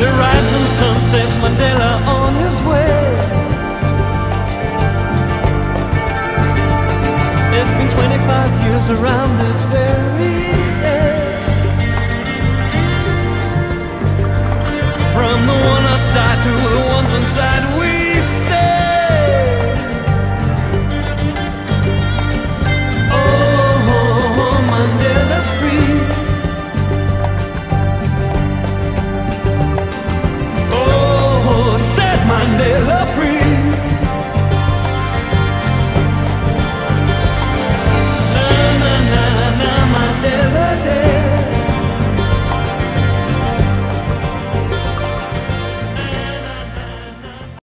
The rising sun sets Mandela on his way. It's been 25 years around this very